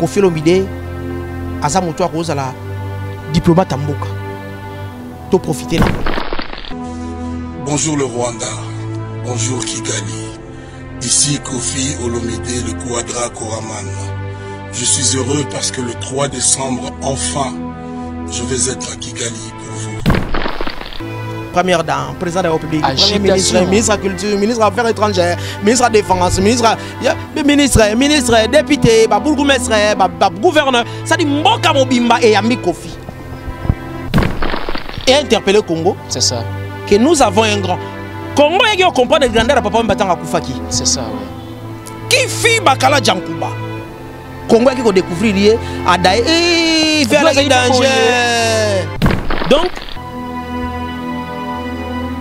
kofi olomide aza moto akozala diplomate mboka toprofite na Bonjour le Rwanda, bonjour Kigali. Ici Kofi Olomide, le Quadra Koraman. Je suis heureux parce que le 3 décembre, enfin, je vais être à Kigali pour vous. Première dame, président de la République, premier ministre, ministre de la Culture, ministre des Affaires étrangères, ministre de la Défense, ministre, ministre, ministre, député, bourgmestre, gouverneur, ça dit Mboka Mobimba et Yambi Kofi. Et interpeller Congo C'est ça, que nous avons un grand. Congo est comprendre le grandeur de Papa Mbatanga Koufaki. c'est ça, ouais. Qui fit Bakala Djankuba? Congo qui découvrir lié à Daï eh, vers le danger. Donc,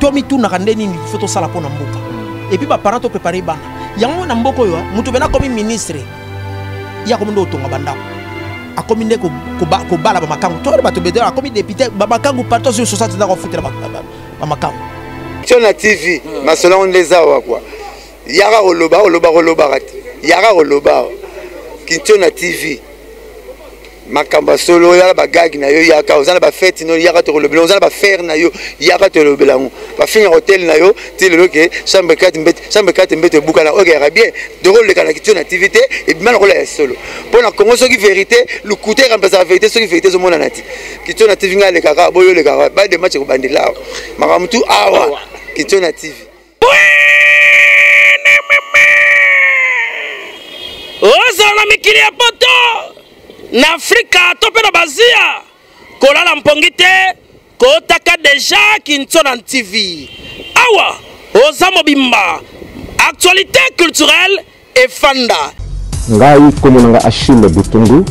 tomi tunaka nde nini fo tosala mpo na mboka. Epuis baparent toprépare bana. Yango na mboka oyo mutu pena akomi ministre ye akomi nde otonga bandako akomi nde ko- koba- kobala bamakangu toyona bato bede akomi député bamakangu parti oyo société nda kofutela bamakangu tio na tv masolo yango nde eza awa kua yaka koloba koloba kolobaka te yaka koloba kintio na tv makambo ya solo yaka bagagi na yo yaka oza na bafete no yaka tokolobela oza na bafere na yo yaka tolobela yango. Bafinga hotel na yo ti lelo ke chambre 4 mbete chambre 4 mbete ebukana. Oyo yaka bien tokoleka na kintio na tv te ebima lokola ya solo. Mpo na kongo soki vérité lukuta ekamplasa vérité soki vérité ezomonana te kintio na tv ngai alekaka boyo olekaka bademache kobandela awa. Makambo tu awa kintio na tv ozala na mikili ya poto na afrika to na bazia. Kolala mpongi te kotaka deja kintio na tv awa oza mobimba. Actualité culturelle efanda ngai nkombo na ngai achille butungu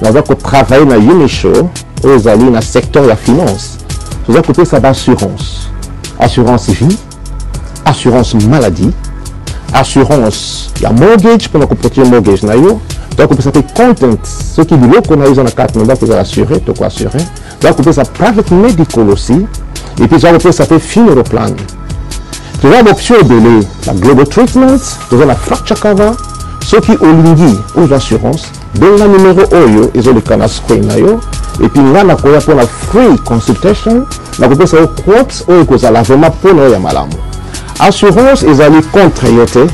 naza kotravaille na unishow oyo ezali na secteur ya finance. Toza kopesa baassurance assurance. Vie assurance maladie assurance ya mortgage mpona koprotege mortgage na yo toza kopesa mpe content. Soki biloko na yo eza na karte na ndako ezala assure tokoassure toza kopesa private medical aussi. Epuis toza kopesa mpe funeral plan. Toza baoption ebele na global treatment toza na fracture cover soki olingi ozwa assurance benga numero oyo ezoleka na screen na yo. Epuis nga nakoya mpona free consultation. Nakopesa yo quote oyo ekozala vraiment mpona yo ya malamu assurance ezali contre yo te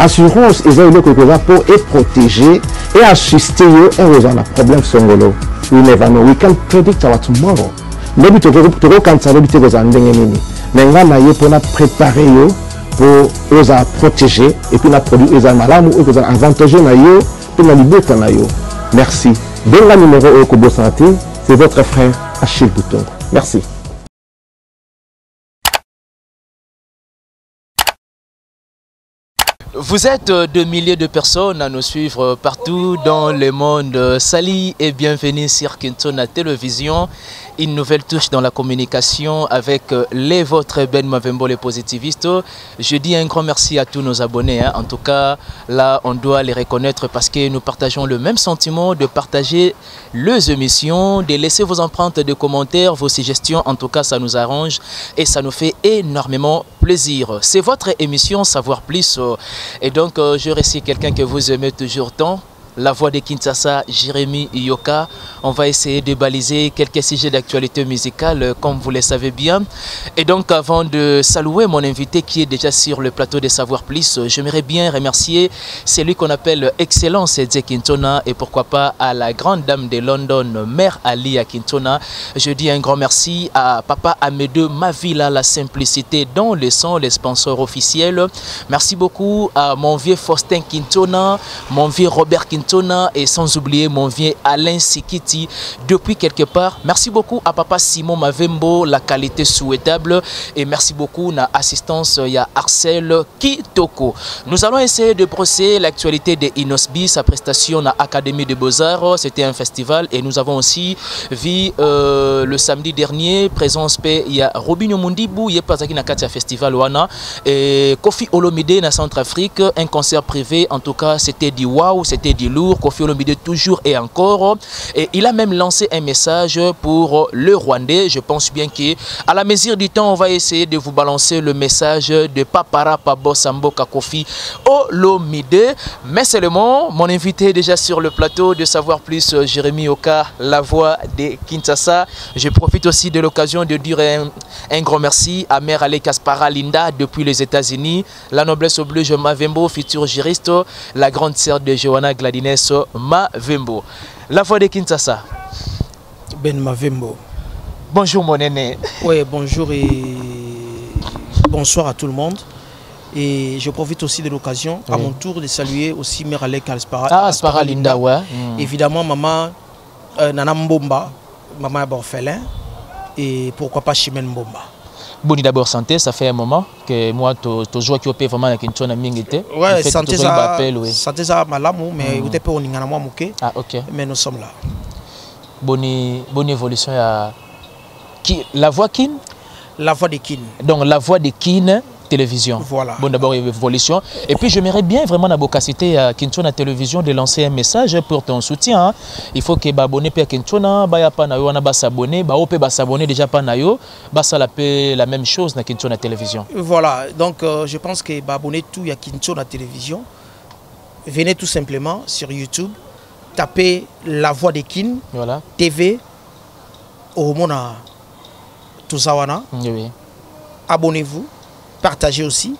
assurance eza eloko ekoza mpo eprotege eassiste yo oyo oza na problème songolo. We never know. We can predict our tomorrow. Ndebi tokokanisa lobi te kozala ndenge nini. Me nga na ye mpona prépare yo mpo ozala protégé epuis na produit ezala malamu oyo kozala avantage na yo mpe na libota na yo. Merci. Benga numero oyo kobosana te c'est votre frère achille boutongo. Merci Vous êtes euh, de milliers de personnes à nous suivre partout dans le monde. Salut et bienvenue sur Kintona Télévision. Une nouvelle touche dans la communication avec euh, les vôtres Ben Mavembo, les positivistes. Je dis un grand merci à tous nos abonnés. hein. En tout cas, là, on doit les reconnaître parce que nous partageons le même sentiment de partager les émissions, de laisser vos empreintes de commentaires, vos suggestions. En tout cas, ça nous arrange et ça nous fait énormément plaisir. C'est votre émission Savoir Plus. euh, Et donc, euh, je reçois quelqu'un que vous aimez toujours tant. La voix de Kinshasa, Jérémy Yoka. On va essayer de baliser quelques sujets d'actualité musicale, euh, comme vous le savez bien. Et donc, avant de saluer mon invité qui est déjà sur le plateau de Savoir Plus, euh, j'aimerais bien remercier celui qu'on appelle Excellence Edze Quintona et pourquoi pas à la grande dame de London, Mère Ali à Quintona. Je dis un grand merci à Papa Amedeu Mavila, la simplicité dans le son, les sponsors officiels. Merci beaucoup à mon vieux Faustin Quintona, mon vieux Robert Quintona et sans oublier mon vieux Alain Sikiti depuis quelque part. Merci beaucoup à Papa Simon Mavembo, la qualité souhaitable et merci beaucoup à assistance y a Arcel Kitoko. Nous allons essayer de brosser l'actualité de Inosbi, sa prestation à Académie de Beaux-Arts. C'était un festival et nous avons aussi vu euh, le samedi dernier présence il y a Robinho Mundibu, il pas na Katia Festival wana et Kofi Olomide na Centrafrique, un concert privé en tout cas, c'était du wow, c'était du lourd. Kofi Olomide toujours et encore. Et il a même lancé un message pour le Rwandais. Je pense bien qu'à la mesure du temps, on va essayer de vous balancer le message de Papara Pabo Samboka Kofi Olomide. Mais seulement, mon invité est déjà sur le plateau de savoir plus, euh, Jérémy Oka, la voix de Kinshasa. Je profite aussi de l'occasion de dire un, grand merci à Mère Ale Kaspara Linda depuis les États-Unis, la noblesse oblige Mavembo, futur juriste, la grande sœur de Johanna Mavembo. La voix de Kinshasa. Ben Mavembo. Bonjour mon aîné. Oui, bonjour et bonsoir à tout le monde. Et je profite aussi de l'occasion, à mon tour, de saluer aussi Mère Alec Aspara. Ah, Aspara Linda, ouais. Mm. Évidemment, maman euh, Nana Mbomba, maman est orphelin. Et pourquoi pas Chimène Mbomba. Boni d'abord santé, ça fait un moment que moi, tu joues qui opé vraiment avec une tonne mingité. Ouais, santé ça, santé ça malamu, mais vous êtes pas au Ningana moi mouké, Ah, ok. mais nous sommes là. Bonne, bonne évolution. à- Qui, la voix Kin? La voix de Kin. Donc la voix de Kin télévision. Voilà. Bon d'abord évolution. Et puis j'aimerais bien vraiment la bocacité à Kinchona télévision de lancer un message pour ton soutien. hein. Il faut que abonné à Kinchona, ba ya pa na ba s'abonner, ba ope ba s'abonner déjà pas na yo, ba ça la la même chose na Kinchona télévision. Voilà, donc euh, je pense que bah, abonnez tout, il y a Kincho la télévision. Venez tout simplement sur YouTube, tapez La Voix de Kin, Voilà. TV, au Mona Tozawana. Oui. Abonnez-vous, partagez aussi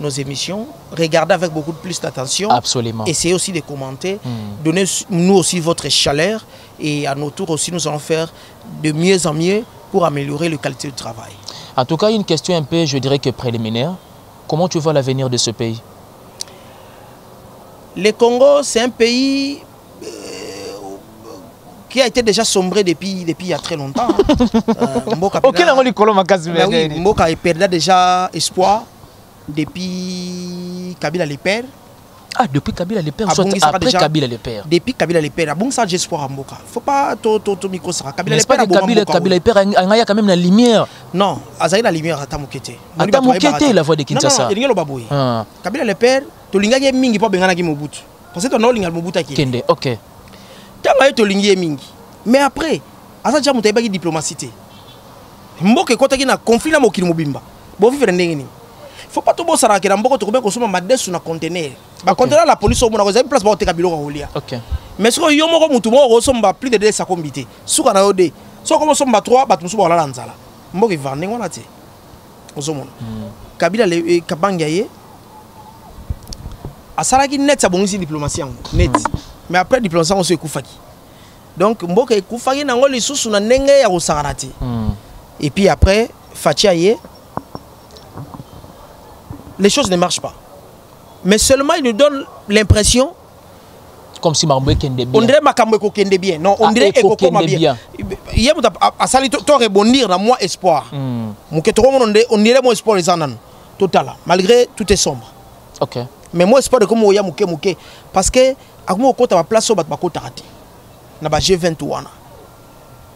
nos émissions, regardez avec beaucoup plus d'attention. Absolument. Essayez aussi de commenter, Mm. donnez-nous aussi votre chaleur et à nos tours aussi nous allons faire de mieux en mieux pour améliorer la qualité du travail. En tout cas, une question un peu, je dirais que préliminaire. Comment tu vois l'avenir de ce pays? Le Congo, c'est un pays qui a été déjà sombré depuis, depuis il y a très longtemps. hein. Euh, Mboka Pena- Bah oui, Mboka a perdu déjà espoir depuis Kabila le père. Ah, depuis Kabila le père, Ah soit après déjà- Kabila le père. Depuis Kabila le père, bon ça j'ai espoir à Mboka. Faut pas to to to miko sara. Kabila le N'est-ce pas père que Kabila, Kabila le père, il y a quand même la lumière? Non, azali la lumière ata mokete. Ata mokete, la voix de Kinshasa. Non, non, elingi loba boye. Ah, Kabila le père, tolingaki ye mingi mpo abenganaki Mobutu. Parce que tona olinga Mobutu akende. Kende, ok. Ntango ye tolingi ye mingi. Mais après aza ja moto ayebaki diplomatie te. Mboka ekɔtaki na conflit na mokili mobimba. Bovivre ndenge nini? Faut pas tobosanaka na mboka tokomi kosomba madesu na contener bacontener la police omona kozali place bakoteka biloko kolia. Mais soki yo moko mutu moko okosomba plus de deux sakombi te. Suka na yo de soki okomosomba trois bato mosusu bakolala nzala. Mboka ivara ndenge wana te. Ozomona. Kabila le- eh, kabanga ye asalaki net abongisi diplomatie yango net. Mais après diplomatie yango so ekufaki donc mboka ekufaki nango lisusu na ndenge ya kosakana te. Hmm. et puis après faci aye les choses ne marchent pas. Mais seulement il nous donne l'impression Comme si Marboé Kende on bien. dirait makambo ekokende bien. Non on Ah, dirait ekokoma bien. ye moto a- asali to rebondir na moi espoir. Moke tokomona nde on dirait moi espoir eza nano totala malgré tout est sombre. Ok. Mais moi espoir ekomi oya moke moke parce que akomi kokɔta baplace oyo bato bakɔtaka te. Na ba g20 wana.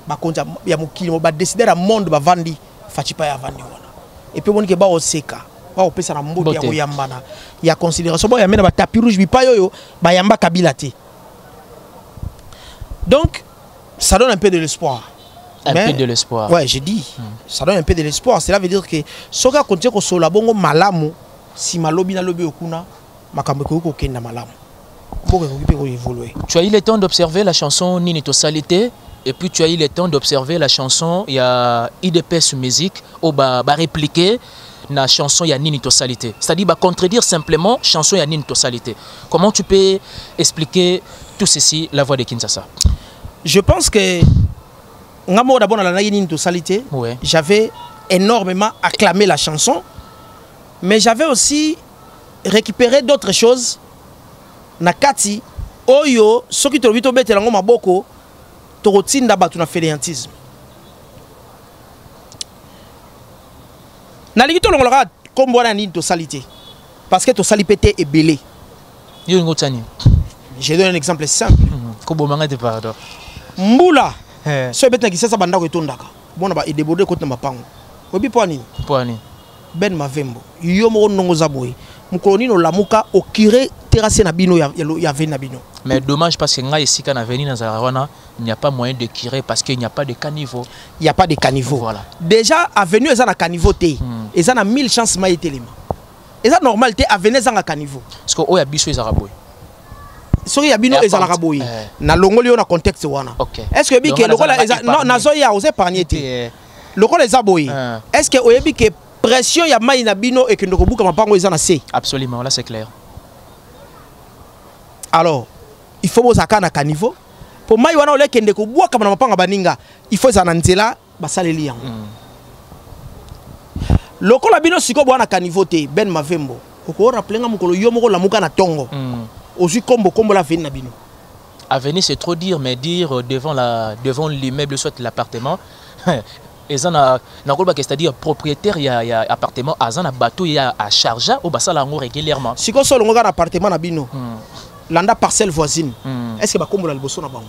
Bakonzi ya- mokili mo badécideur ya monde bavandi faci pa ya avandi wana. Epuis omoni ke baoseka baopesa na mbote ya koyambana ya considération. Na batapi rouge bipai oyo bayamba kabila te. Donc ça donne un peu de l'espoir. Un Mais- peu de l'espoir. Ouais, j'ai dit. Ça donne un peu de l'espoir. Cela veut dire que soka continue kosola bongo malamu si malobi na lobi okuna Tu as eu le temps d'observer la chanson Nini Tosalité et puis tu as eu le temps d'observer la chanson il y a IDPS musique au ba, ba répliquer la chanson il y a Nini Tosalité. C'est-à-dire bah contredire simplement chanson il y a Nini Tosalité. Comment tu peux expliquer tout ceci la voix de Kinshasa? Je pense que d'abord nini te Ouais. j'avais énormément acclamé la chanson mais j'avais aussi récupéré d'autres choses. Na kati oyo soki tolobi tobetela yango maboko tokotinda bato na fainéantisme. Nalingi tolongolaka nkombo wana ya nini tosali te? Parce que tosali mpe te ebele. Yo ngotani. je donne un exemple simple. Ko bomanga te pardon. mbula so ebeti na kisasa bandako etondaka bona ba edeborde ekoti na bapango oyebi mpo ya nini Poani. ben mavembo. Yo moko ndongo oza boye mokolo nini olamuka okire terrasse na bino ya, veni na bino. Mais dommage parce que ngai esika na veni nazalaka wana il n'y a pas moyen de curer parce qu'il n'y a pas de caniveau. Il y a pas de caniveau. Voilà. déjà avenue eza na caniveau te. Hmm. eza na 1000 chance mai etelema eza normal te avenue ezanga caniveau. Parce que oyo ya biso ezalaka boye. Soki ya bino ezalaka boye Eh. nalongoli yo na contexte wana. Ok. est ce que Donc, ke lokola nazoya oza épargne te. Eh, lokola eza boye. Eh. est ce que oyebi ke pression ya mai na bino ekende kobuka mapango eza na se. Absolument là c'est clair. Alors il faut bozalaka na caniveau. Mpo mai wana olekende kobwakama na mapanga baninga il faut ezala na nzela basaleli yango. Mm. lokola bino sikoyo bwa na caniveau te ben mavembo okoorapele nga mokolo yo moko olamuka na ntongo Mm. ozwi kombo kombola veni na bino. Avenir c'est trop dire mais dire devant la devant l'immeuble soit l'appartement eza na nakolobaka c'est-à-dire propriétaire ya, ya appartement aza na bateau ya a charge oyo basala yango régulièrement. Sikoyo so olongoka na appartement na bino Mm. landa parcelle voisine Mm. est ce que bakombola liboso na bango?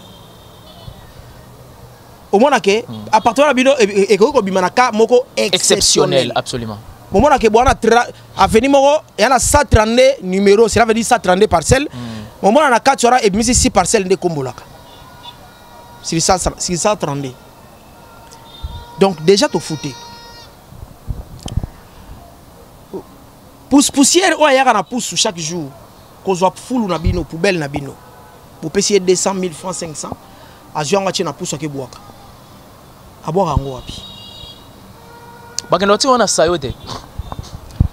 Omona ke appartement na bino ekoki kobima na cas moko exceptionnel. Absolument. Momona ke bwana aveni moko eya na 132 numéro cela veut dire 132 parcelle momona na kati wana ebimisi 6 parcelle nde ekombolaka sur 100 sur 132 donc déjà tofute pousse poussière oyo ayaka na pusu chaque jour. Kozwa fulu na bino poubelle na bino bopesi ye 200 000 francs 500 azwi yango atie na pusu akebwaka abwaka yango wapi bakende batika wana sayo te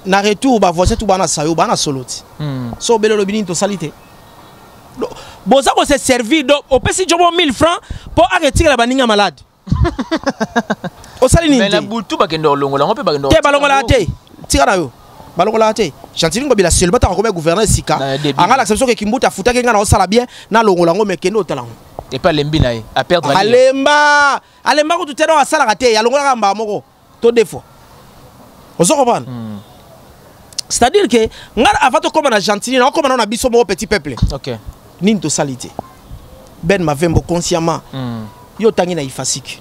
na retour bavoisin tu bana sayo bana solo ti Mm. so obele olobi nini tosali te Do- boza kose servir do opesi jobo 1000 francs mpo aketikela baninga malade osali nini? Te butu bakende kolongola yango mpe bakende te kotika balongolaka yango. te tika na yo. Balongolaka te gentili ngobila selo bataka komea gouverneur sika. Na début. anga lakisa biso ke kimbuta afutaki nga na osala bien nalongola yango me kende otala yango epe alembi na ye aperdre ali alemba! Alemba kutu te no asalaka te alongolaka mbaa moko to deux fois. Ozo comprendre Mm. c'est-à-dire que nga avant tokóma na gentili na okóma nao na biso moko petit peuple. Ok. Nini tosali te ben mavembo consciemment. Mm. Yo otangi na ifasik.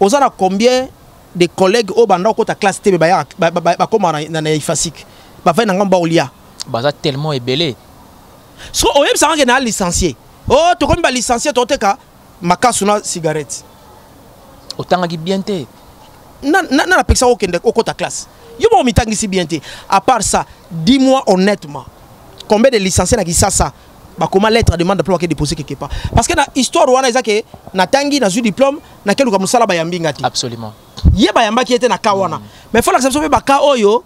Oza na combien de collègues oyo banda okota classe te me bayaka- ba- ba- ba- bakóma na- na na ifasik. Bavai na ngambo baolia baza tellement ebele. So oyebisanga ke na licencié. O tokomi balicencié toteka makasu na cigarette. Otangaki bien te. Na na- na napekisa okende okota classe. Yo moko mitangisi bien te. À part ça dis moi honnêtement combien de licencié na kisasa bakoma lettre demande d'emploi déposé quelque part. Parce que na histoire wana eza ke natangi nazwi diplôme nakeluka mosala bayambi nga te. Absolument. Ye bayambaki ye te na ka wana. Mais fo lakisa biso mpe baka oyo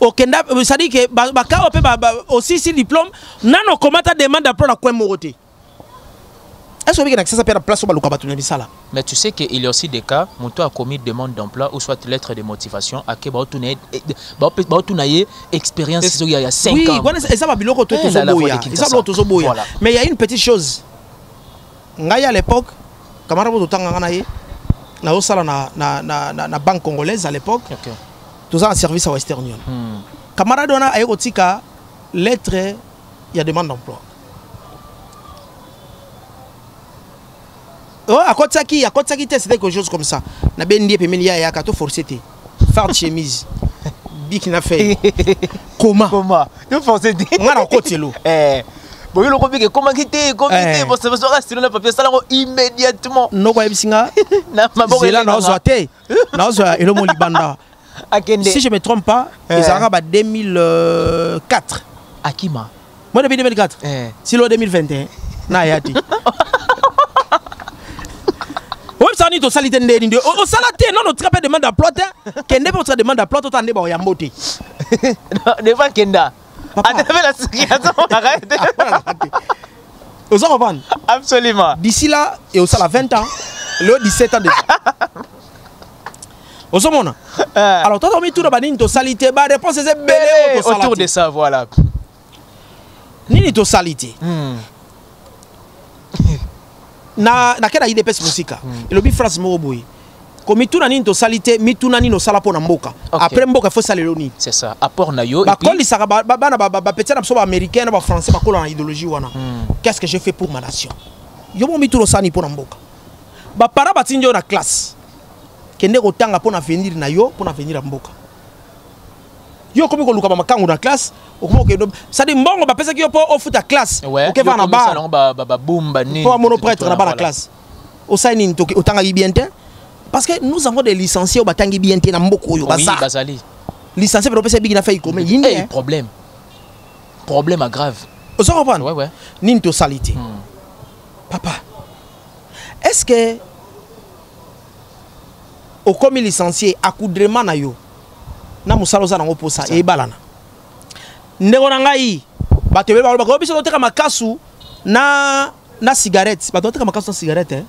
okenda cestadire ke ba- baka oyo mpe osisi diplôme nano okomata demande d'emploi na coin moko te est ce obiki na kisasa mpe na place Mais tu sais qu'il y a aussi des cas, mon a commis demande d'emploi ou soit lettre de motivation, à qui tu as expérience il y a 5 oui ans. la- la de Kinshasa. eza biloko tozoboya Voilà. mais il y a une petite chose ngai à l'époque camarade bo totanganga na ye na, na, na, na, na banque congolaise à l'époque Ok. toza na service ya western union Hmm. camarade wana aye kotika lettre ya demande d'emploi oh, akotisaki akotisaki te c'était quelque chose comme ça. Na bendi ye pemeni ya yaka to forcé te. Farde chemise biki na fei koma nga na kokoti elo comment quitter, comment Eh. quitter, bon, ça va se rester dans le papier, là immédiatement. noko ayebisi nga Na zela naozwa te naozwa elomo libanda. Si je me trompe pas ezalaka ba 2004 Akima. moi depuis 2004 Eh. silo 2021 naya te nini tosali te ndeni nde osala te nono otika mpe demande d'emploi te kende mpe otika demande d'emploi tota nde baoyambo te Devant Kenda. Attends, la arrête. oza comprendre Absolument. d'ici là eosala 20 ans leo 17 ans déjà ozomona Eh. alors tota omituna banini tosali te baréponse eza ebele oyo Belé, tosala autour de ça, voilà. nini tosali te Hmm. nake na idps mosika. Elobi phrase moko boye. Komituna nini tosali te mituna nini osala mpo na mboka? Ok. après mboka efo esalelo nini bakolisaka ba- ba- bana bapetia na biso baaméricain na bafrançais bakola na idéologie wana. Hmm. qu'est-ce que je fais pour ma nation? Yo mo mituna osala nini mpo na mboka. Bapara batindi yo na classe. Kende kotanga mpo na avenir na yo mpo na avenir ya mboka yo okomi koluka bamakangu na classe cestadire mbongo bapesaki yo mpo ofuta classe okeva na bar. babumba nini mpo amono prêtre na bar na classe osali nini otangaki bien te? Parce que nous avons des licenciés oyo batangi bien te na mboka oyo bazali. Licencié mpe opesa biki na fai ikome Eh, yinde problème. Problème grave oza comprendre? Nini tosali te? Papa est ce que okomi licencié akudrema na yo na mosala oza nango mposa eyebalana. Ndeko na ngai bato ebele balobaka "Oh, biso toteka makasu na na cigarette. Bato bateka makasu na cigarette eh?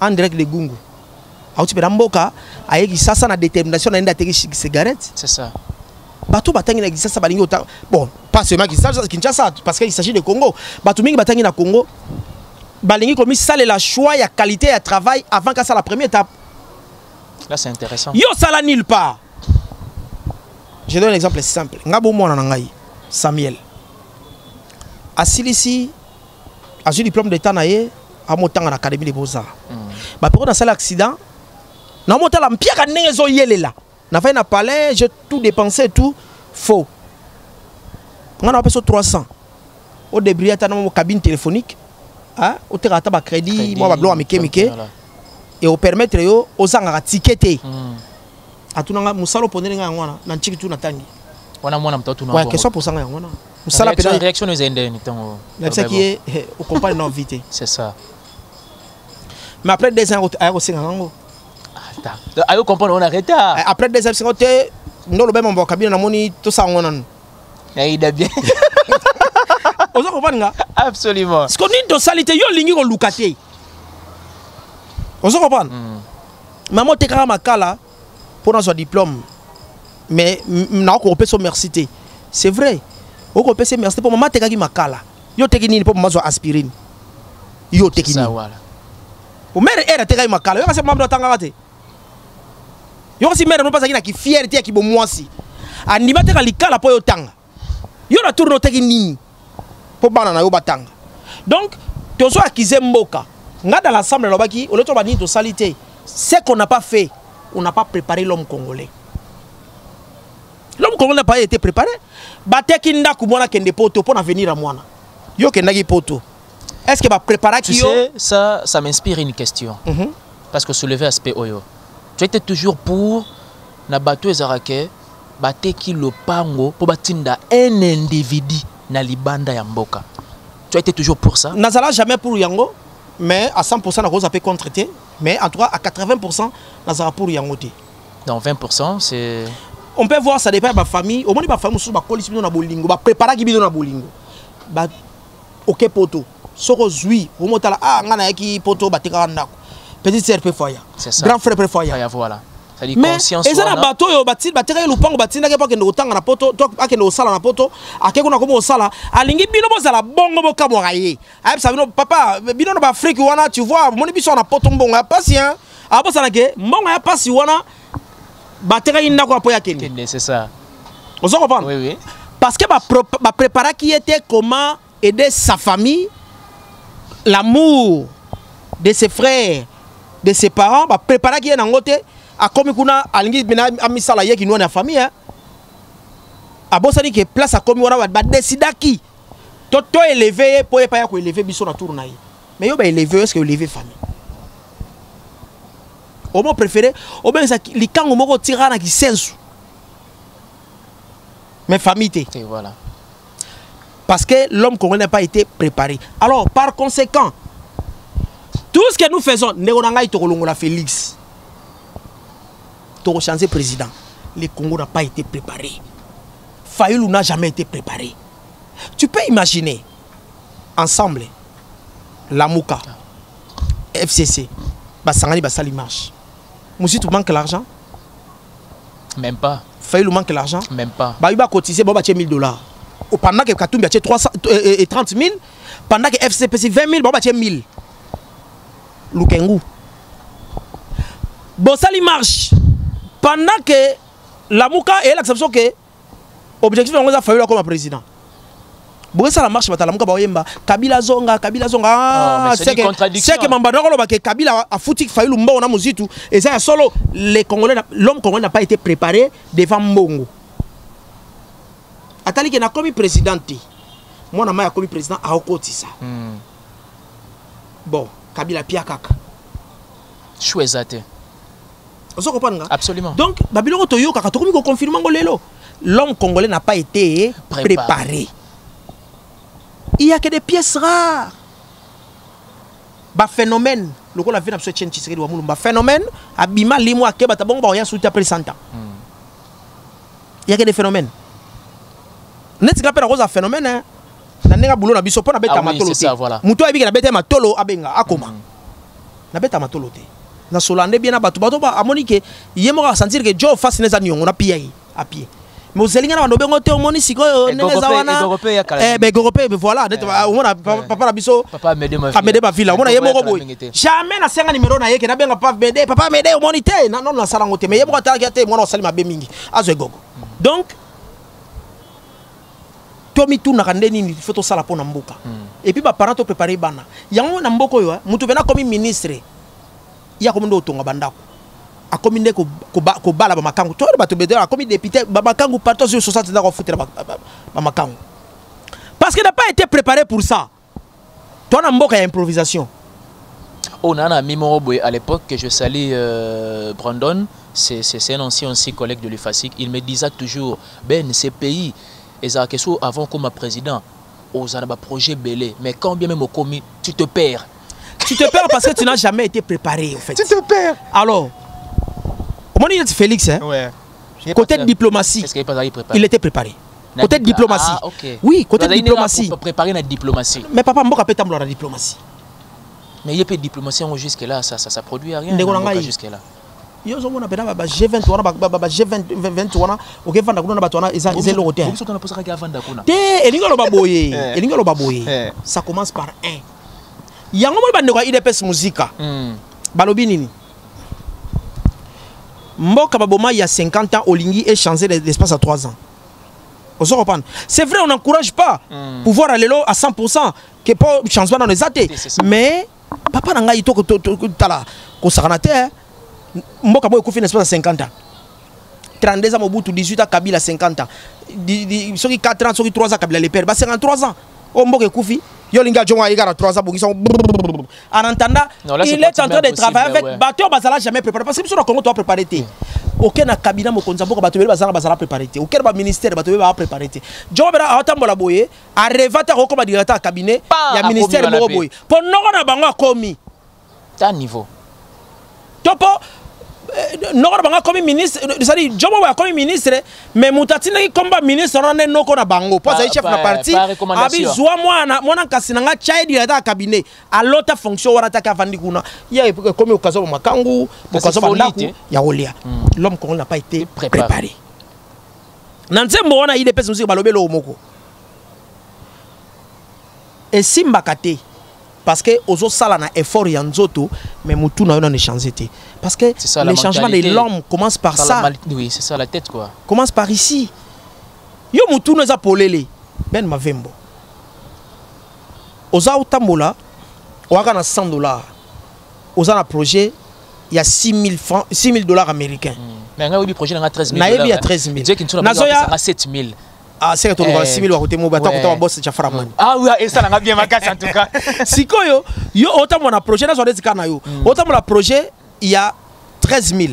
en direct de gungu. Auti mpe na mboka ayeki sasa na détermination na ye nde ateki ci- cigarette. C'est ça. Bato batangi na kinshasa balingi bon pas seulement kinshasa parce qu'il s'agit de congo. Bato mingi batangi na congo balingi komisalela choix ya qualité ya travail avant kasa la première étape. Là c'est intéressant. Yo osala nulle part je donne un exemple simple. Nga bomwana na ngai samuel. Asilisi azwi diplôme d'état na ye amotanga na académie de beaux-arts. Bapeko nasali accident namotala mpiaka ndenge ezoyelela. Nafai na palais je tout dépensé tout faux. Nga na bapesa 300 odébrie ata na mo cabine téléphonique otekaka ata bacrédit Crédit, mwa babiloko ya mike mike voilà. e opermettre yo ozangaka tike te. Mm. Atunanga mosala opondeli ngai yango wana na ntiki tu natangi. Wana mwana moto atuna ouais, bongo. question posanga yango wana. Mosala Réaction- mpenza réaction eza endeni ntango nayebisaki ye eh, ocompagne na vie te c'est ça. Mais après deux ans aya kosenga Attends. ayo comprendre on arrête Eh, après deux ans bisengo te nde oloba mambo kabila namoni tosala yango nanu aida bien. Oza comprendre nga? Absolument. Siko nini tosali te? Yo olingi koluka te. Oza comprendre? Mama otekaka makala mpo nazwa diplôme. Mais nakoki kopesa merci te. C'est vrai. Okopesa merci te. Mpo mama atekaki makala. Yo oteki nini mpo mama aspirine. Yo oteki nini. mere ere atekaki makala. Yo kasi mama ndo atangaka te yo kasi mere mpo azalaki na kifiere te ya kibomwasi andima teka likala mpo yo otanga yo na tourne oteki nini. Mpo bana na yo batanga donc tozo akize mboka. Nga dans l'ensemble alobaki ole to banini tosali te. Ce qu'on n'a pas fait on n'a pas préparé l'homme congolais. L'homme congolais n'a pas été préparé. Bateki ndako mwana kende poto na venir ya mwana yo okendaki poto. Est ce que bapreparaki tu yo? sais ça ça m'inspire une question. Mhm. parce que soulever aspect oyo. Tu étais toujours pour na bato ezalaka bateki lopango mpo batinda un individu na libanda ya mboka. Tu as été toujours pour ça? Nazala jamais pour yango mais à 100% nakoza mpe contre mais en tout cas à 80% nazala pour yango te dans 20% c'est on peut voir ça dépend ya bafamille omoni bafamille mosusu bakolisi bino na bolingo. Bapreparaki bino na bolingo. Ba oke poto. Soko ozwi omotala ah nga nayaki poto batekaka ndako mpe foya. C'est ça. grand frère foya Aya, voilà mais eza na wana. bato oyo bati- batekaki lupango batindaki mpo akende kotanga na poto to akende kosala na poto ake kuna komi kosala alingi bino bozala bongo bokamwaka ye. Ayebisa bino papa bino na baafrike wana tu vois moni biso na poto mbongo ya pasi hein. Abosana ke mbongo ya pasi wana batekaki ndako ya po ya kende. Kende, c'est ça. Ozo comprendre oui oui. Parce que bapréparaki ye te comment aider sa famille l'amour de ses frères de ses parents bapréparaki ye nango te akomi kuna alingi mena amisala ye kinwani ya famille abosani ke place akomi wana ba- badesidaki to to éleve ye mpo ye pa ya koéleve biso na tour na ye. Mais yo baéleve yo estce que éleve famille? Omo préféré obengisa ki- likango moko otikaka na kisensu. Mais famille te. Voilà. Parce que l'homme congolais n'a pas été préparé. Alors, par conséquent, tout ce que nous faisons, Néonangaï Tokolongola Félix, Toro chancé président, le Congo n'a pas été préparé. Fayoulou n'a jamais été préparé. Tu peux imaginer, ensemble, la Mouka, FCC, Basangani Basali marche. Moussitou manque l'argent, même pas Fayoulou manque l'argent? même pas bah, il va cotiser bah, 1000 dollars. Pendant que Katumbi a 300 euh, et 30 000, pendant que FCPC 20 000, bon, bah, 1000. Lukengu. Bon, ça lui marche. pendant que lamuka eyelakisa biso ke objectif yango eza fayula koma président. Bokosala marche batala moka baoyemba kabila azonga kabila azonga seke mambano akoloba ke kabila afuti fayulu mbongo na mozitu eza ya solo l'homme congolais n'a pas été préparé devant mbongo. Atali ke nakomi président te mwana mai akomi président aokotisa. Mm. bon kabila pia kaka. Chou eza te. Ozo comprendre nga. Absolument. Donc babiloko toyokaka tokomi koconfirme yango lelo. L'homme congolais n'a pas été Préparé. préparé. Il y a que des pièces rares. Baphénomène lokola vi na biso etienne tshisekedi wa mulumba baphénomène abima limu akebata bongo baoya suti apres 100 ans il y a que des phénomènes. Neti nga mpe nakozala phénomène hein? na ndenge bulo na biso mpo nabeta Ah matolo voilà. moto ayebiki nabeta matolo abenga akoma nabeta matolo te nasolo ande bien na bato bato ba- amoni ke ye moko asentir ke jo fasi neza niongo na pia ye apie mais ozelinga na bando bengo te omoni sikoyo ndenge eza Gogo pe- wana eh, Gogo pe ya kala Eh, ben gogo pe be voilà omona papa na biso. Papa amede bavila omona ye moko boye jamais nasenga nimero na ye ke nabenga papa mede papa mede omoni te Na- nono nasala yango te mais ye moko atalaki ya te mwana osali mabe mingi. Azwa egogo donc to mitunaka nde nini fo tosala mpo na mboka et puis baparent toprépare bana. Yango na mboka oyo moto pena akomi ministre ye akomi nde otonga député partout ba- bamakangu parce que n'a pas été préparé pour ça. To na mboka ya improvisation. Oh, Nana Mimoro Boye, à l'époque que je salue euh, Brandon, c'est un ancien collègue de l'UFASIC, il me disait toujours, Ben, ces pays, qu'est-ce que avant comme président, aux un projet belé, mais quand bien même au commis, tu te perds. Tu te perds parce que tu n'as jamais été préparé en fait te perds alors omoni neti félix hein, Ouais. côté diplomatie pas allé préparer? il était préparé Na côté dipla- diplomatie Ah, ok. oui côté une diplomatie préparer la diplomatie. mais papa mboka mpe tambola na diplomatie Mais il y a pas de diplomatie en jusque-là, ça, ça, ça produit à rien. Ndeko na na mboka ngai. Jusque-là. yo ozomona pena ba g20 wana ba- ba ba g20 wana okevanda kuna na bato wana eza eza eloko te Vous êtes en posant avant d'Akuna. te elingi oloba boye elingi oloba boye Eh. ça commence par un yango moni bandeko ya idps muzika. Hmm. balobi nini? Mboka baboma ya 50 ans olingi échanger l'espace à 3 ans. Ozo comprendre c'est vrai on n'encourage pas Mm. pouvoir aller à 100% que po changement dans les athées. Mais papa na ngai to to- to- to- tala kosakana te mboka boyo ekufi na espace à 50 ans. 32 ans mobutu 18 ans kabila 50 ans. Soki 4 ans soki 3 ans kabila lepere ba 53 ans. O mboka ekufi yo olingi ajongo ayika na 3 ans bongisa en entendant Non, là, il est en pratiquement train de travailler avec ouais. bato bazala jamais préparé. Parce que biso na congo toa préparé te oke na kabina mokonzi ya mboka bato ebele bazala bazala préparé te oke na baministère bato ebele baa préparé te jongo bena aotambola boye areva te akokoma directeur ya cabinet ya ministère moko boye mpo noko na bango akomi T'as un niveau. to mpo nɔgɔ dɔ b'an ka komi ministre c'est à dire jɔnmɔ b'a komi ministre mais mutu a ti ne kɔmi ba ministre rɔ ne nɔkɔ na bango. Parce que i chef na parti a bi zuwa mɔ a na mɔ na kasi na n ka caya di yɛrɛ t'a cabinet a lɔ ta fonction wɛrɛ ta k'a fa n di kun na i y'a ye komi o kaso ma kanku o kaso ma ndaku yawoliya l'homme kɔngɔ n'a pas été préparé. Na nse mɔgɔ na idps musiki balobeli o moko. Esimbaka te. parce que ozosala na effort ya nzoto mais motu na yo nano échange te. Parce que ça, le de l'homme commence par ça, ça. Oui c'est ça la tête quoi. Commence par ici. Yo motu na eza polele. Ben mavembo. Oza otambola oaka na 100 dollars. Oza na projet ya 6000 francs 6000 dollars américains. Mm. mais nga oyebi projet nanga 13000 nayebi ya hein. 13000 nazoya 7000 ah, c'est que tu as 6 000 euros, tu as un boss de Chafra. Ah oui, ah, et ça, on a bien ma en tout cas. Si quoi, mm. il y a autant projet, il y a 13 000. Il y a 13 000.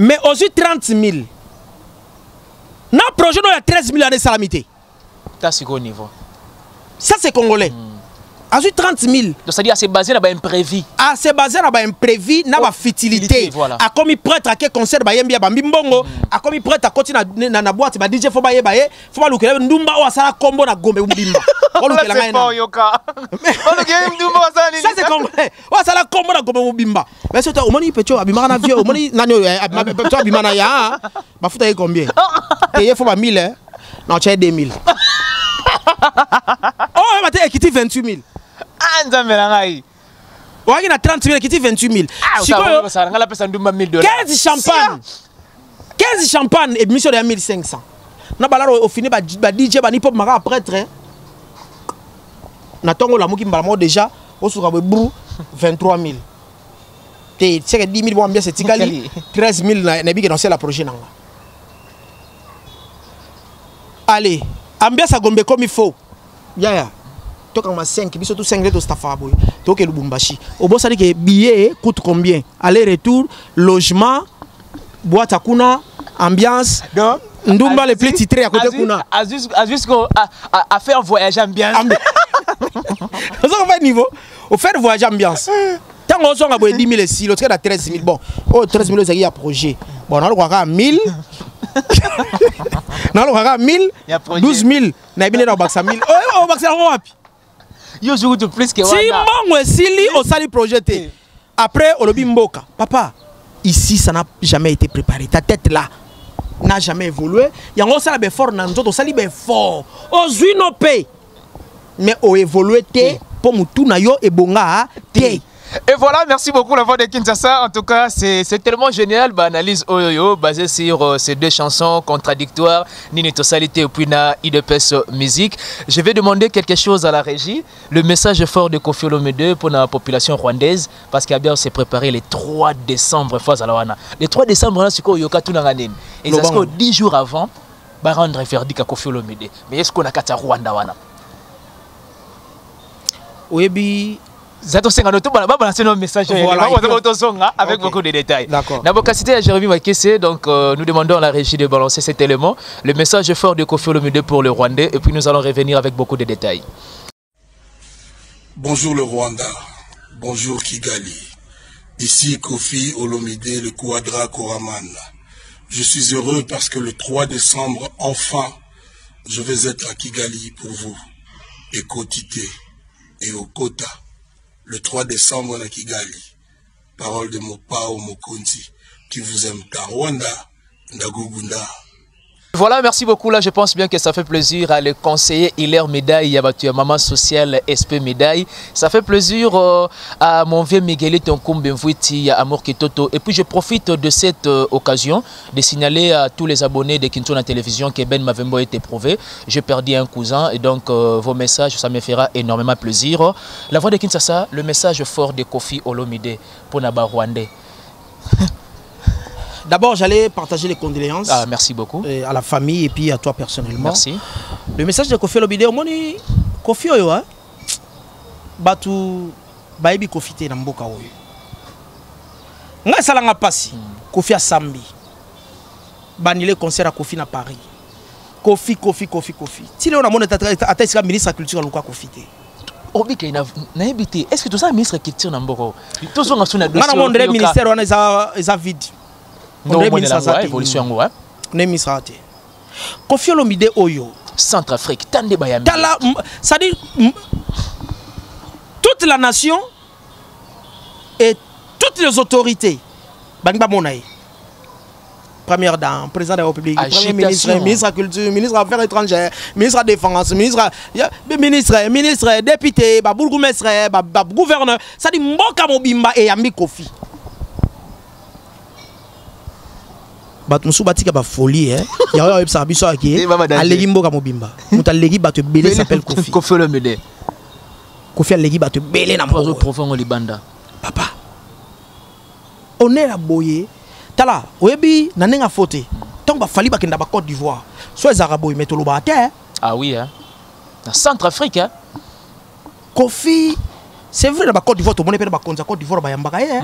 Mais aussi 30 000. Dans le projet, il y a 13 000 années de salamité. Ça, c'est quoi niveau? Ça, c'est congolais. Mm azwi 30 000 Donc c'est-à-dire c'est basé bas imprévu. ase basé na baimprévu na Oh, futilité, voilà. akomi prêtre ake concert bayembi ya bambi mbongo. Akomi prêtre akoti na, na, na boite badj fo bayeba ye fo balukela ndumba oyo asala kombo na gombe mbimba. Olukela ngai na. C'est congolais oyo asala kombo na gombe mobimba mais soto omoni pecho abimaka na vieux omoni nani oyo pecho abima na ya bafuta ye combien? Te ye fo ba 1000 eh, na otya ye 2000 Oh, oyo bate ekiti 28 000 a nzambe na ngai. Owaki na 30 000 ekiti 28 000 ah, sikoyo apesa ndumba 15 champagne. 15 champagne émission ya 1500 na balaro ofini badj banipop maka aprêtre na ntongo olamuki mbala moko déjà osuka boye bru 23 000 te seke 10 000 bombiasa etikali 13 000 na ebike nasela projet na nga allez. Ambiance ya gombe ekomi faux yaya tokanga 5 biso tu 5 nde tostafaka boye toke lubumbashi. Obosani ke billet coûte combien? Aller retour logement boîte ya kuna ambiance Donc, ndumba le plus titré ya côté kuna. À, à faire voyager ambiance. ozoka fa niveau. Ofaire voyage ambiance. Ntango ozonga boye 10 000 esili otikala 13 000 bon oyo 13 000 ezalaki ya projet. Bon nalokaka 1000 nalokaka 1000 Ya projet. 12 000 nayebi nde na obakisa 1000 obakisa yango wapi? Yo plus ti wana. mbongo esili osali projet te. Après olobi mboka. Papa ici ça n'a jamais été préparé. Ta tête là n'a jamais évolué. Yango osala befort na nzoto osali befort. Ozwi no mpe mais oévolue te mpo motu na yo ebonga te Et voilà, merci beaucoup la voix de Kinshasa. En tout cas, c'est tellement génial. Bah, analyse Oyoyo basée sur euh, ces deux chansons contradictoires, Nini Tosalité et puis na Idepes Musique. Je vais demander quelque chose à la régie. Le message fort de Kofi Olomide pour la population rwandaise parce qu'il a bien s'est préparé le 3 décembre face à la Wana. Le 3 décembre, c'est quoi Yoka Tunanganen Et c'est Lobango. que 10 jours avant, bah, rendre verdict à Kofi Olomide. Mais est-ce qu'on a Kata Rwanda Wana? Oyebi zatosenga no tobala babalanse no message Voilà, Voilà, et puis- tozonga avec beaucoup de détails D'accord. na bokasité ya jérémy makese donc euh, nous demandons à la régie de balancer cet élément le message fort de kofi olomide pour le rwandais et puis nous allons revenir avec beaucoup de détails Bonjour le Rwanda, bonjour Kigali. Ici Kofi Olomide, le Quadra Koraman. Je suis heureux parce que le 3 décembre, enfin, je vais être à Kigali pour vous. Et Kotite et Okota. Le 3 décembre à Kigali. Parole de Mopao Mokonzi, qui vous aime ta Rwanda, Ndagugunda. Voilà, merci beaucoup. Là, je pense bien que ça fait plaisir à le conseiller Hilaire Médaille, à Maman Sociale SP Médaille. Ça fait plaisir euh, à mon vieux Miguel Tonkoum Benvouiti, à Amour Kitoto. Et puis, je profite de cette euh, occasion de signaler à tous les abonnés de Kintona Télévision que Ben Mavembo est éprouvé. J'ai perdu un cousin et donc euh, vos messages, ça me fera énormément plaisir. La voix de Kinshasa, le message fort de Kofi Olomide pour Naba Rwandais. d'abord j'allais partager les condoléances Ah, merci beaucoup. euh, à la famille et puis à toi personnellement. Merci. le message de kofi olobide omoni kofi oyo hein, bato bayebi kofi te na mboka oyo. Ngai esalanga mpasi kofi asambi banile concert ya kofi na paris. Kofi kofi kofi kofi. Ti leo namoni ata- ata ata esika ministre ya culture aluka kofi te. Obike nayebi te est ce que toza ministre culture na mboka tozonga so na nga na mondele ministère wana eza vide Aza te. évolution yango te kofi olomide oyo. Centre afrique tande bayambi. Tala c'est-à-dire toute la nation et toutes les autorités. Bangi bamona ye première dame président de la république premier ministre ministre de la culture ministre des affaires étrangères ministre de la défense ministre ya- ministre ministre député babourgmestre bagouverneur c'est-à-dire mboka mobimba eyambi kofi bato mosusu batika bafolie eh. yango oyebisaka biso ake Eh, danger. aleki mboka mobimba moto aleki bato ebele s'appelle kofi kofi aleki bato ebele na oyo. libanda papa onera boye tala oyebi na ndenge afo te ntango bafali bakenda bacôte d'ivoire so ezalaka boye me tolobaka te ah oui hein? na centre afrique hein? kofi c'est vrai na bacôte d'ivoire tomoni mpe na bakonzi ya côte d'ivoire bayambaka ye eh.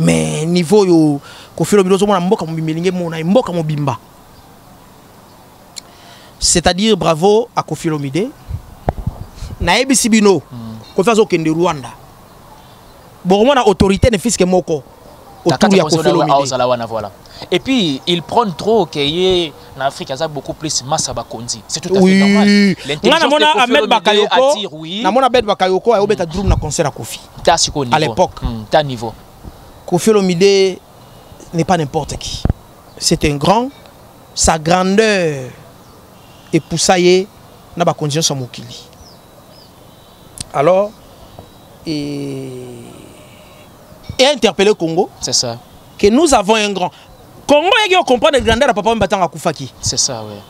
me niveau oyo kofi lobi ozomona mboka mobimba elingi emona mboka mobimba c'est-à-dire bravo akofi lomide nayebisi bino mm. kofi azokende rwanda bokomona autorité ne fiske moko autour ya kofi lomide Et puis, ils prennent trop qu'il y ait en Afrique, il y a beaucoup plus masse à Bakondi. C'est tout à fait oui. normal. L'intelligence de Kofi Olomide attire, oui. Namona Ahmed Bakayoko a obéta drum na concert à Kofi. À l'époque. Mm, ta niveau. Kofi olomide n'est pas n'importe qui. C'est un grand sa grandeur epoussa ye na bakonzi nyonso ya mokili alors et, et interpellé congo. C'est ça. Que nous avons un grand. Congo yaki ocomprendre grandeur ya papa oyo batanga akufaki c'est ça ouais.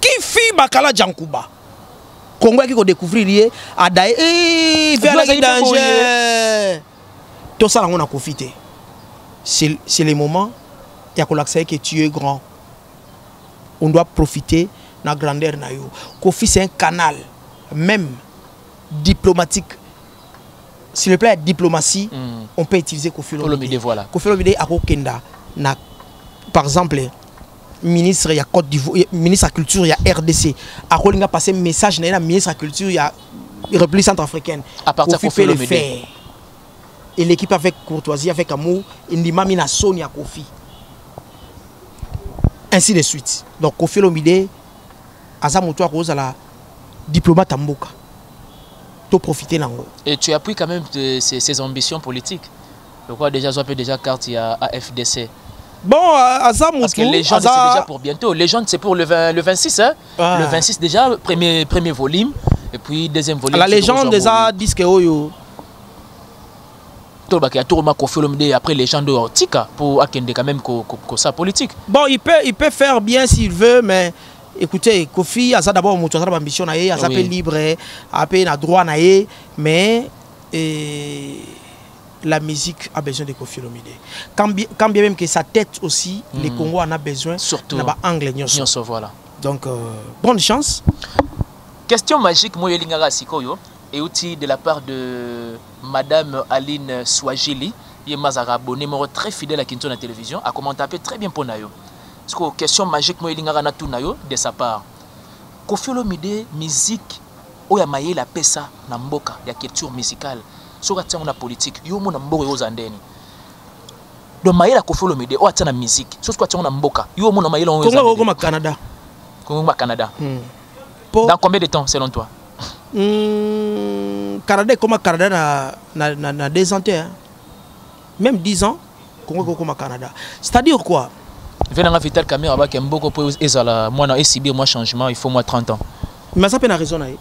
Kifi bakala jankuba congo yaki kodécouvrir ye adaye Eh, ve alaki azali mpe danger tosala yango na kofi te c'est le moment ya kolakisa ye que tu es grand. On doit profiter na grandeur na yo kofi c'est un canal même diplomatique. Sur le plan ya diplomatie Mm. on peut utiliser kofi Olomide, voilà. kofi olomide akokenda na par exemple ministre ya côte d'ivoire ministre ya culture ya rdc akolinga passer message na ministre ya culture ya république centrafricaine. À partir de Kofi peut le faire et l'équipe avec courtoisie avec amour endimami na soni ya kofi ainsi de suite donc kofi olomide aza moto akozala diplomate ya mboka to profiter nango Et tu appuies quand même de ses, ses ambitions politiques. Je crois déjà, j'ai déjà carte il y a AFDC. bon euh, aza Parce que les gens, c'est déjà pour bientôt. Les gens, c'est pour le, 20 le 26. Hein? Ah. Le 26 déjà, premier, premier volume. Et puis deuxième volume. la légende reçois eza disque oyo Tout le bac, il y a tout le monde Kofi Olomide, et après les gens de Tika pour Akende quand même ko sa politique. bon il peut, il peut faire bien s'il veut mais écoutez kofi aza d'abord moto aza na bambition na ye aza Oui. mpe libre aza mpe na droit mais la musique a besoin de kofi olomide quand bien, quand bien même que sa tête aussi mm. le congo en a besoin Surtout. na baangle nyonso Nyonso, voilà. donc euh, bonne chance Question magique, moi, Sikoyo, et outil de la part de Madame Aline Swajili, qui est Mazara abonné, numéro très fidèle à Kinto la télévision, a commenté très bien pour Nayo. Parce que question magique, moi, Yelingara Natu Nayo, de sa part. Kofi Olomide, musique, oya maye la pesa na mboka, ya culture musicale, soka tiango na politique, yo mo na mboka yo zandeni. Donc maye la Kofi Olomide, oya tia na musique, soka tiango na mboka, yo mo na maye la yo congo zandeni. okokoma canada Congo Canada. mm. po Dans combien de temps selon toi? Mm, canada ekoma canada na, na, na, na deux ans hein. même 10 ans congo ekokoma canada c'est à dire quoi venanga vital camera abaki mboko mpo ezala mwana esibir mwa changement il faut mwa 30 ans. Mais mpe na raison na ye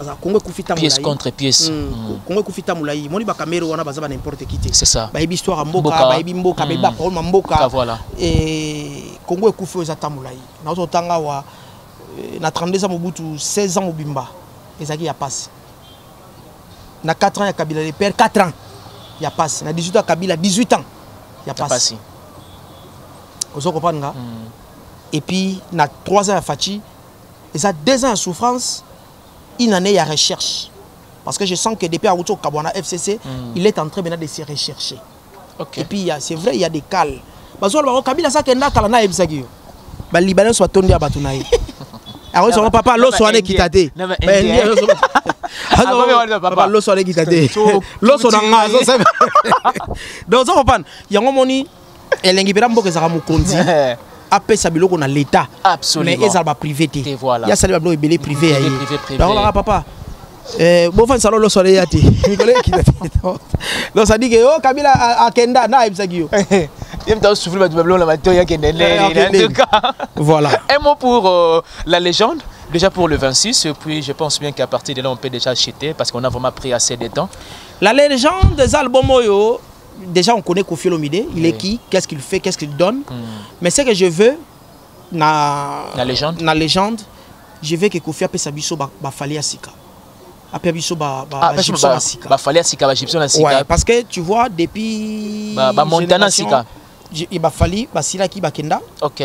aza kongo ekufi ta pièce contre pièce. Mm, Mm. kongo ekufi ta molai moni bakamere wana ba n'importe qui c'est ça. Bayebi histoire mboka Mboka. ma Ah, mboka. Voilà. Eh, kongo ekufi oyo eza ta molai nazotanga awa eh, na 32 ans mobutu 16 ans mobimba ezalaki ya pasi na 4 ans ya kabila le père. 4 ans ya pasi na 18 ans ya kabila 18 ans ya pasi pasi ozo comprendre nga Mm. et puis na 3 ans ya faci eza 2 ans ya souffrance une année ya recherche. Parce que je sens que depuis awuti okabwa na fcc Mm. il est en train maintenant de se rechercher. Ok. Et puis c'est vrai il y a des cales. Bazoloba ngo kabila sa akenda kala na ayebisaki yo. Balibanais nyonso batondi ya bato na ye akoyisongo papa loso wana ekita te loso- wana wana ekita te So- loso na nga donc ozo comprendre yango moni elengi mpena mboka ezalaka mokonzi apesa biloko na Absolument. mais ezala baprivé te. Te voilà. ya sali babiloko ebele privé ya ye. privé. bakolaka papa. Eh, bofandisa lo loso ale ya te. Mikolo ekita te loso adike o kabila akenda na ayebisaki yo voilà. Un mot pour euh, la légende. Déjà pour le 26 et puis je pense bien qu'à partir de là on peut déjà acheter parce qu'on a vraiment pris assez de temps. La légende des albums Oyo, déjà on connaît Kofi Olomide, il est qui, qu'est-ce qu'il fait, qu'est-ce qu'il donne? Mm. Mais ce que je veux, na La légende? na légende, je veux que Kofi appelle sa biso ba, ba biso ah ba Ouais, sika parce que tu vois depuis Ba- ba Montana sika. Je- il ba fali basilaki bakenda ok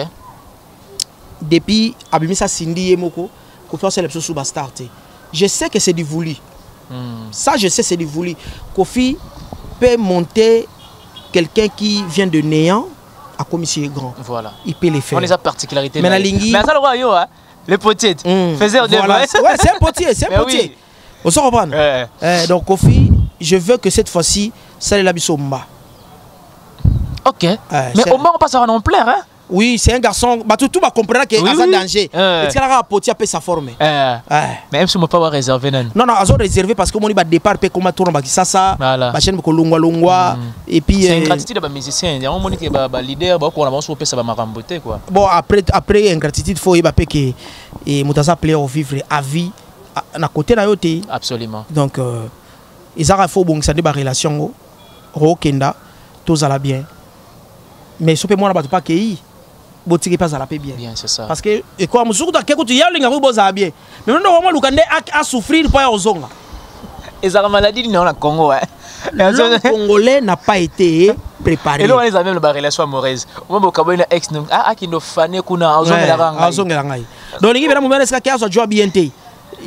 depuis abimisa Cindy ye moko Kofi asala biso sous ba star te. Je sais que c'est du voulu. Mm. Ça, je sais, c'est du voulu. Kofi peut monter quelqu'un qui vient de néant à commissaire grand. voilà Il peut le faire. on les a particularité Mais ye. lingi- mais ça le roi yo hein les petites Mm. faisait Voilà. Ouais, c'est un potier, c'est un Mais potier. oui. On s'en reprend. Ouais. Eh, donc, Kofi, je veux que cette fois-ci, ça est la bisomba. Ok. Mais au moins on passe à non plaire hein. Oui, c'est un garçon. Bah, tout, tout va comprendre qu'il y a un danger. Et tu as un potier peut sa forme. Mais même si on peut pas réserver Non, non, ils ont réservé parce que mon départ peut comme tourner bah ça ça. Voilà. Bah chaîne ko longwa longwa. Et puis c'est euh, une gratitude ya bamusicien yango omoni ke baleader bakona banso opesa bamakambo te quoi. Bon après après ingratitude faut yeba pe que et moto aza player vivre à vie à- côté te absolument. Donc euh, ezaka fo obongisa nde barelation ngo okokenda tozala bien mais so mpe mwana bato mpe akei botiki mpe azala mpe bien. Parce que ekoya mosusu kutu ake kutu ya olinga kuyi bozala bien mais nonde wama luka nde asouffrir mpo ya kozonga ezalaka maladie nini yango na congo l'homme congolais n'a pas été préparé. Elo wana ezala même na barelation amoureuse oma bokaboli na ex no- ah, akende ofane kuna azomelaka Ouais, ngai donc olingi bena mobali esika ke azwa jo bien te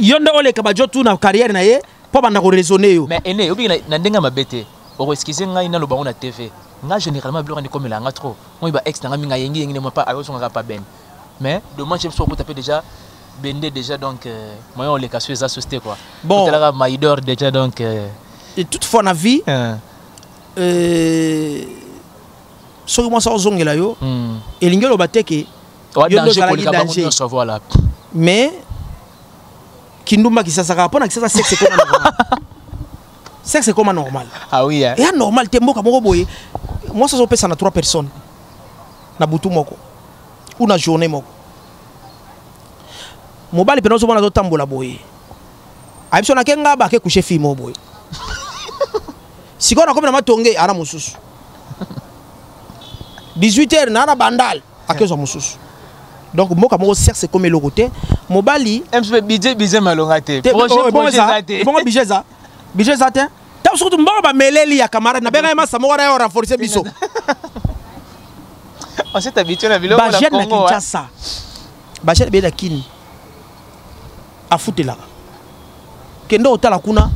yo nde oleka bajo tu na carrière na ye mpo banda koraisonne yo. Mais ene obiki na- ndenge mabe te okoexcuse ngai naloba ngo na tv nga généralement biloko andi komela yanga trop. Moi ba ex na nga minga yengi ne pa ayosongaka pa bene. Mais dommage biso okuta mpe déjà bende déjà donc euh, moyen oleka so eza société quoi. Bon. otalaka maidor déjà donc euh, et toutefois na vie euh, soki mwasi ozongela yo hmm. elingi oloba te ke Oa Yo nde danger ozalaki koleka bango danger. nyonso voilà. Mais kindumba kisasaka mpo na kisasa sexe normal sexe ekoma normal. Ah oui hein. eya normal te mboka moko boye. Mwasi azopesa na 3 personnes. Na butu moko. Ou na journée moko. Mobali mpena ozomona azotambola boye. Ayebi so nake nga bake kushe fille moko boye. Sikoyo nakomi na matonge ana mosusu. 18 heures naa na bandal akezwa mosusu. Donc mboka moko sexe ekomi eloko te mobali budget budget malonga te ebongo budget eza budget eza te ta surtout mbongo bameleli ya camarade nabenga ye masa moko na yo renforce biso habitué na kinshasa. Bagene beyeda kini. Afutelaka kende otala kuna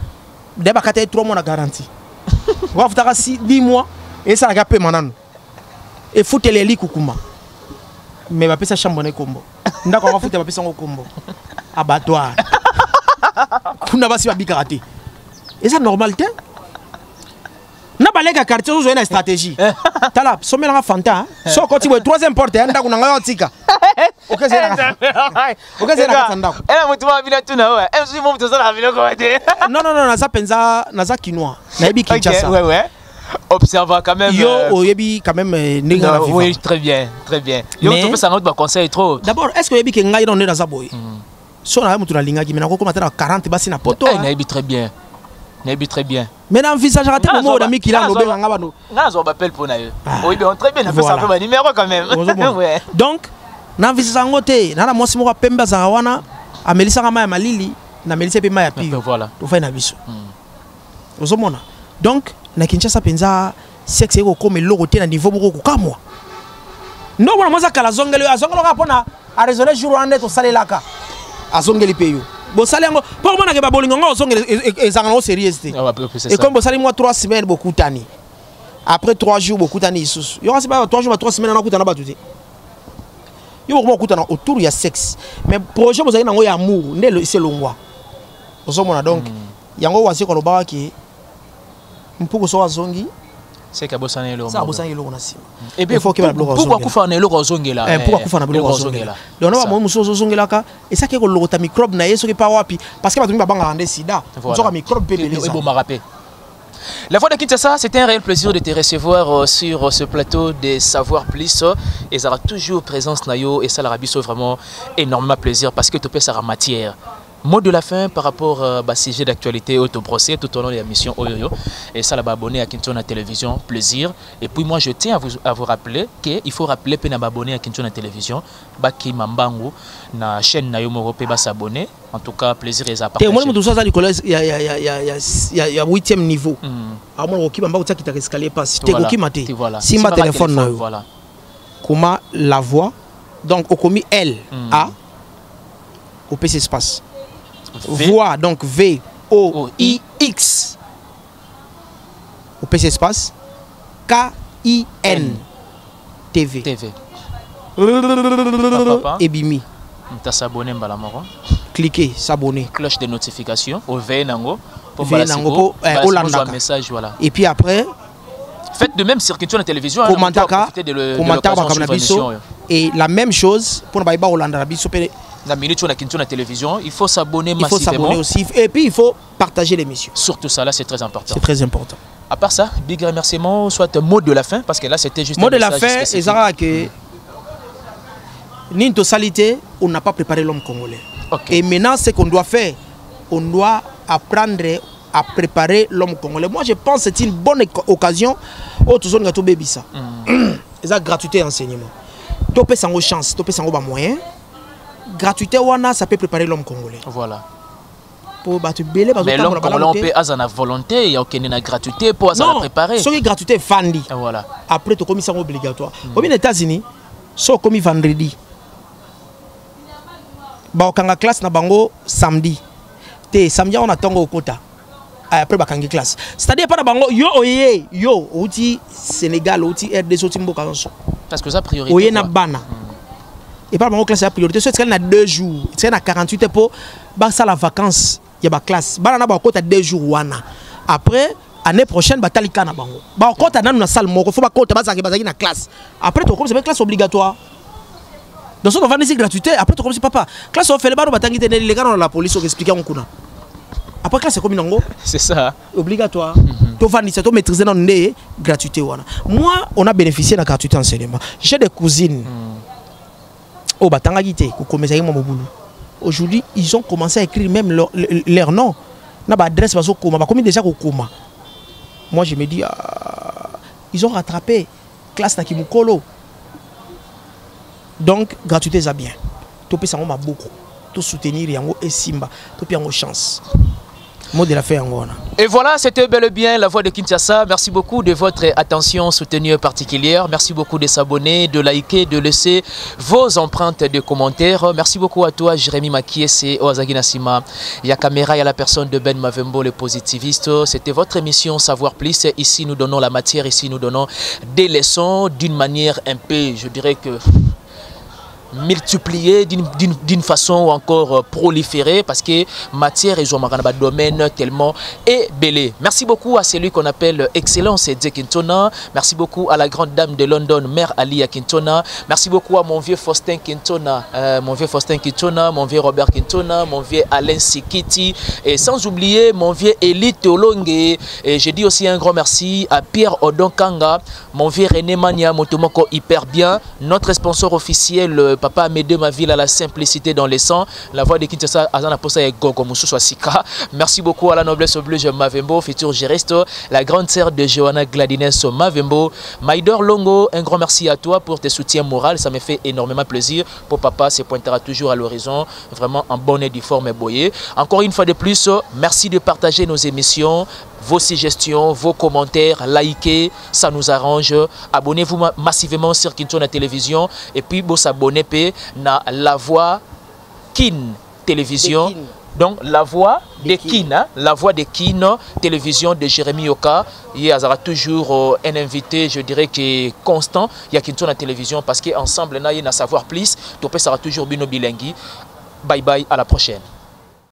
de bakata ye 3 mois na garantie. Wakafutaka 10 mois esalaka pema nano efutela eli kukuma me bapesa chambre na ekombo ndako yango afuta bapesa yango kombo. Abattoir. Kuna basi babikaka te eza normal te na baleka quartier ozozwa ye na stratégie tala somelanga fanta so okoti boye troisième porte ya ndako na ngai otika na non naza mpenza naza kinois nayebi kinshasa. ouais. Observant quand même. yo euh, oyebi quand même euh, na non, oui, très bien, très bien. Yo, Mais- tu peux s'en rendre conseil trop. d'abord est ce que oyebi ke ngai nonde naza boye? So na ye motu nalingaki me nakokoma te na 40 basi na poto Eh, ah. nayebi très bien. Nayebi très bien. me na envisageaka te nazwa na ba- mikila nga no nazwa ba- obenganga bano nazwa bapele mpo na yo. Ah. oyebi on très bien napesa mpe banuméro quand même. Donc na envisage yango te na na mwasi moko apembe azalaka wana amelisaka mai ya malili namelisa mpe mai ya voilà tofai na biso ozomona donc na kinshasa mpenza sexe ekokoma eloko te na niveau moko kokamwa ndo omona mwasi akala azongeli oyo azongelaka mpona aresone jour wana nde tosalelaka azongeli mpe yo bosali yango. Mpo omonake babolingo ngo ozongela ezalaka nango sérieuse te. Ah, ekomi bosali mwa 3 semaines bokutani. Après 3 jours bokutani lisusu. Yo kasi ba 3 jours ba 3 semaines anakutana bato te. Yo bokoma kokutana autour ya sexe. Mais projet bozali nango ya amour nde esi elongwa ozomona donc yango wasi kolobaka ke mpuku so azongi seke abosana eloko sa abosani eloko na nsima Et puis, Il faut que ba biloko mpuku azongela. akufa na eloko azongela Eh, mpuku eh, akufa na biloko eloko azongela donc na bamoi mosusu ozozongelaka esaki ekolokota microbe na ye soki pa wapi. Parce que bato mingi babangaka nde sida. Nzoka microbe mpe ebele Et eza bon, m'a rappelé. La voix de Kinshasa, c'était un réel plaisir de te recevoir euh, sur euh, ce plateau de Savoir Plus. Et ça aura toujours présence Nayo et ça l'Arabie soit vraiment énormément plaisir parce que tu peux ça en matière. Mot de la fin par rapport euh, bah, sujet d'actualité au procès tout au long de la mission Oyoyo. Et ça, là, abonné à Kinshasa Télévision, plaisir. Et puis moi, je tiens à vous, à vous rappeler qu'il faut rappeler que abonné à Kinshasa Télévision, Baki Mambangu, na chaîne Nayo Morope, s'abonner. En tout cas, plaisir et à omoni partager. ya- ya- ya- ya- ya- ya ya 8e niveau Mm. amona kokima mba kotiakitaka escalier pasi te Voilà. kokima te Te voilà. simba Simba telefone na yo Voilà. koma la voix donc okomi l Mm. a opesi espace V. voix donc v o O, i x opesi espace k i n tv TV. Papa. ebimi Tu s'abonner mbala moko. cliquer s'abonner Cloche de notification. Au V nango. Pour nango, siko, po, eh, message voilà. et puis après Faites de même la télévision. hein, komantaka l'occasion makambo na suivre biso l'émission, et la même chose mpona bayeba La minute on a la télévision, il faut s'abonner il faut s'abonner massivement. aussi. Et puis il faut partager l'émission Surtout ça là, c'est très important. c'est très important. À part ça, big remerciement, soit un mot de la fin, parce que là c'était juste mot un de la fin ke nini tosali te on n'a pas préparé l'homme congolais. Et maintenant ce qu'on doit faire on doit apprendre à préparer l'homme congolais. Moi je pense que c'est une bonne occasion. Oyo tozolinga tobebisa eza gratuité ya enseignement. Topesa yango chance topesa yango bamoyen gratuité wana ça peut préparer l'homme congolais. Voilà. po bato ebele Mais l'homme congolais, on peut avoir volonté, il y a aucune gratuité pour ça préparer. soki gratuité efandi Et Voilà. après tokomisa yango obligatoire. Obi na états-unis so okomi vendredi. Bakokanga classe na bango samedi. Te samedi yango na ntongo okota Ah, après bakangi classe. C'est-à-dire epa na bango yo oye yo outi sénégal outi rdc outi mboka nyonso Parce que ça, priorité. oye na bana epa na bango classe ya priorité. So etikali na deux jours etikali na 48 mpo basala vacance ya baklasse bana na bakokota deux jours wana. Après année prochaine batali ka na bango bakokota nanu na salle moko fo bakota bazalaki bazalaki na classe. Après tokomisa mpe classe obligatoire. Donc soki ovandisi gratuité. Après tokomisi papa. Classe ofele bano batangi te nelilekana na la police okexplike yango kuna après classe ekomi nango C'est ça. obligatoire. Tovandisa tomaîtrise nano nde gratuité wana. Moi on a bénéficié na gratuité enseignement. J'ai des cousines oyo batangaki te kokomesaki mwa mobulu aujourd'hui ils ont commencé à écrire même leur, leur nom. Na baadresse bazokoma bakomi déjà kokoma moi je me dis ah, ils ont rattrapé classe na kimokolo donc gratuité eza bien topesa yango maboko tosoutenir yango esimba topi yango chance Et voilà, c'était bel et bien la voix de Kinshasa. Merci beaucoup de votre attention soutenue particulière. Merci beaucoup de s'abonner, de liker, de laisser vos empreintes de commentaires. Merci beaucoup à toi, Jérémy Makiese et Oazagi Nassima. Il y a caméra, il y a la personne de Ben Mavembo, le positiviste. C'était votre émission Savoir Plus. Ici, nous donnons la matière. Ici, nous donnons des leçons d'une manière un peu, je dirais que multiplier d'une- façon ou encore euh, proliférer parce que matière et un domaine tellement ébélé. Merci beaucoup à celui qu'on appelle Excellence Edze Kintona. Merci beaucoup à la grande dame de London, Mère Ali Kintona. Merci beaucoup à mon vieux Faustin Kintona, euh, mon vieux Faustin Kintona, mon vieux Robert Kintona, mon vieux Alain Sikiti et sans oublier mon vieux Eli Teolonge. Et je dis aussi un grand merci à Pierre Odonkanga, mon vieux René Mania Motomoko hyper bien, notre sponsor officiel euh, Papa Amédée ma ville à la simplicité dans les sangs, la voix de Kinshasa Azana Posa et Gogo Moussou. Merci beaucoup à la noblesse oblige Mavembo, futur gériste, la grande sœur de Johanna Gladines Mavembo, Maïdor Longo, un grand merci à toi pour tes soutiens moraux, ça me fait énormément plaisir. Pour papa, se pointera toujours à l'horizon, vraiment en bonne et forme et boyé. Encore une fois de plus, merci de partager nos émissions vos suggestions, vos commentaires, likez, ça nous arrange. Abonnez-vous ma- massivement sur Kinton la télévision et puis vous s'abonnez pe na La Voix Kin télévision. Kin. Donc la voix de De Kin, Kin. hein, la voix de Kin télévision de Jérémy Yoka. Il y aura toujours euh, un invité, je dirais que constant. Il y a Kinton la télévision parce qu'ensemble, il y a savoir plus. Topé sera toujours bino bilingui. Bye bye, à la prochaine.